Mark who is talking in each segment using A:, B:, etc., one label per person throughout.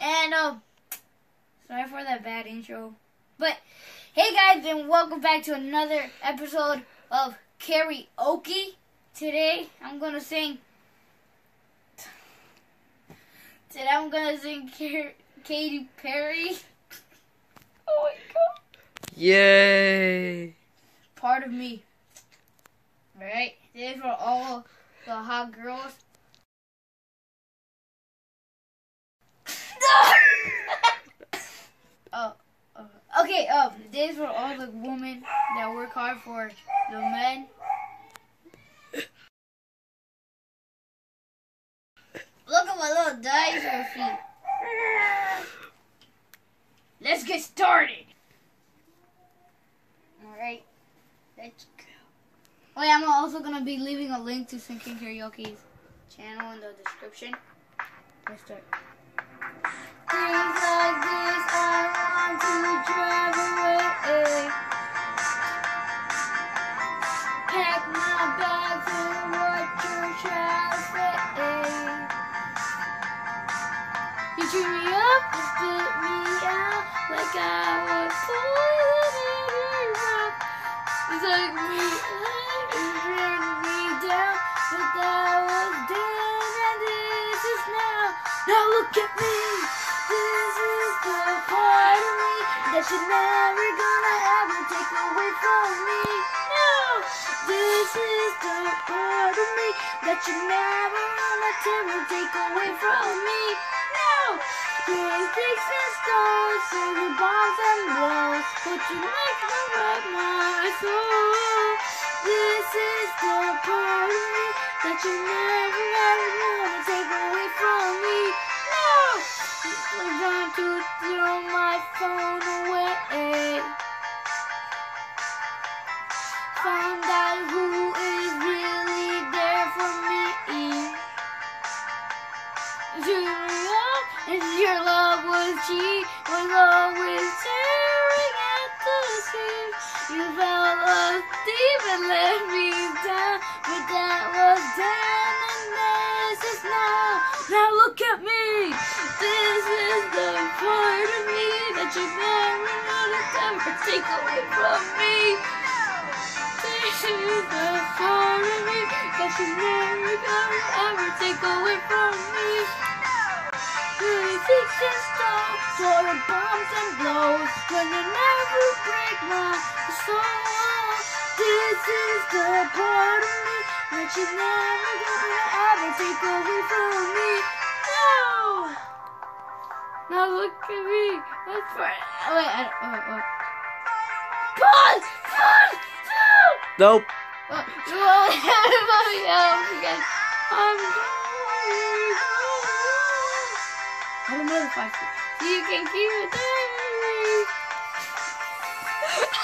A: Eh, sorry for that bad intro. But hey guys, and welcome back to another episode of karaoke. Today I'm gonna sing. Today I'm gonna sing Car- Katy Perry. oh my god!
B: Yay!
A: Part of me. Alright, this is for all the hot girls. oh, uh, okay. Um, this is for all the women that work hard for the men. Look at my little dinosaur feet. Let's get started. Alright, let's go. Oh yeah, I'm also gonna be leaving a link to Sing King Karaoke's channel in the description. Let's start. Things like this, I to drive away. Pack my traffic. You cheer me up and spit me out like I was look at me. This is the part of me that you're never gonna ever take away from me. No, this is the part of me that you're never gonna ever take away from me. No, this sticks and stones, so the bombs and blows, but you make me break my soul. This is the part of me that you're never ever gonna take I'm trying to throw my phone away. Find out who is really there for me. Me up, and your love was cheap, was always staring at the sea. You fell asleep and let me down, but that was then and this is now. Now look at me. This is the part of me that you never gonna ever take away from me. This is the part of me that you never gonna ever take away from me. Sticks and stones, for the bombs and blows, gonna never break my soul. This is the part of me that you never gonna ever take away from me. No. Now look at me. That's right. Oh, wait, I, oh, oh. Pause! Pause! No!
B: Nope.
A: Oh, everybody again. I'm going I don't know if I can. You can keep it there.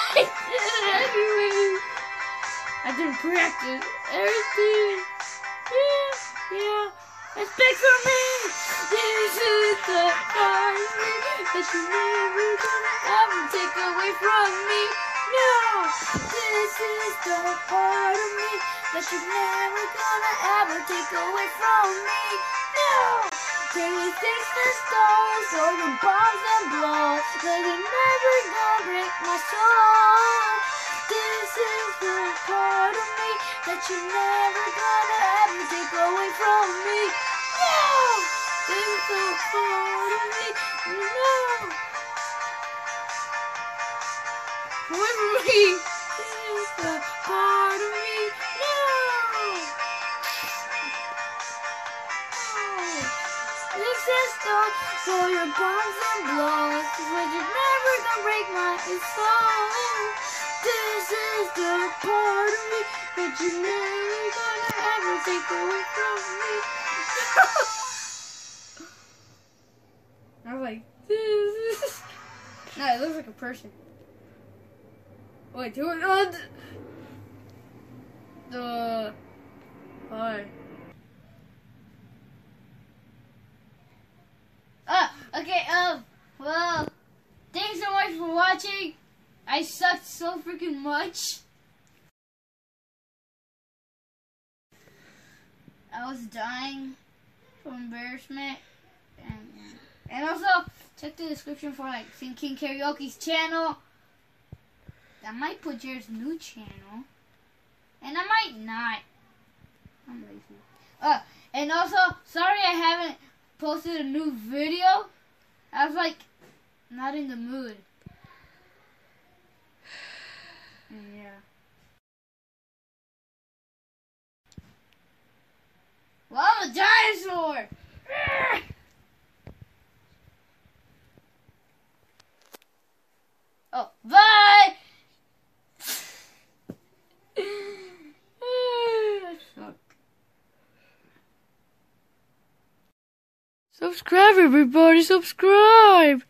A: I did it anyway. I didn't practice everything. Yeah, yeah. Expect from me. This is the part that you never gonna ever take away from me. No, this is the part of me that you're never gonna ever take away from me. No, there is sticks and stones, or the bombs blows, but you're never gonna break my soul. This is the part of me that you're never gonna ever take away from me. No, this is the part of me. No. From me! This is the part of me. No! No! This is the for your bombs and blows, but you're never gonna break my soul. This is the part of me that you're never gonna ever take away from me. I was like, this. is. No, it looks like a person. Wait, do it on the hi. Ah, okay. Um, well, thanks so much for watching. I sucked so freaking much. I was dying from embarrassment, and. And also, check the description for like Sing King Karaoke's channel. I might put Jared's new channel. And I might not. I'm lazy. Uh, and also, sorry I haven't posted a new video. I was like, not in the mood. Yeah. Well, I'm a dinosaur! Oh, bye!
B: Subscribe, everybody, subscribe!